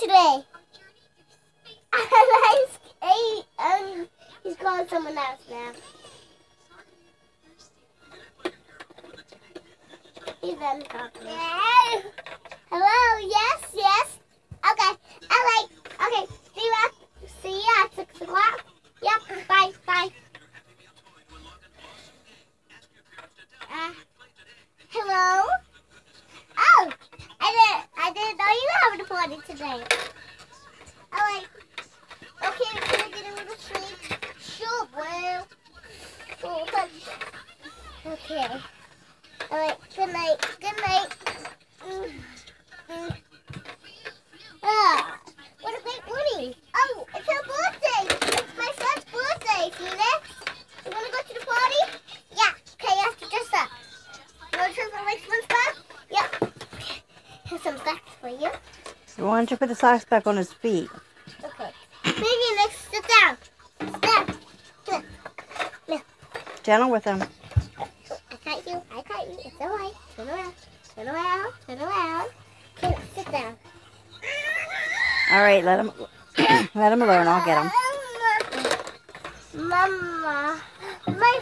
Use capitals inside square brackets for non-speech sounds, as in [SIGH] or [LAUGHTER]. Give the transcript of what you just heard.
today. I like um, he's calling someone else now. He's done talking. Hello, yes, yes. Okay, I like, okay, see you see you at 6 o'clock. Yep, bye, bye. Were having a today. All right. Okay, can I get a little sweet? Sure, well. Oh, okay. All right. Good night. Good night. Mm, mm. Ah, what a great morning. Oh, it's her birthday. It's my son's birthday, Phoenix. You want to go to the party? Yeah. Okay, you have to dress up. You want to try for one spot? Yep. Okay. Here's some socks for you. Why don't you put the socks back on his feet? Okay. Phoenix, sit down. Sit down. Sit down. Gentle with him. I got you. I got you. It's all right. Turn around. Turn around. Turn around. Okay, sit down. All right, let him [CLEARS THROAT] let him alone. I'll get him. Mama, my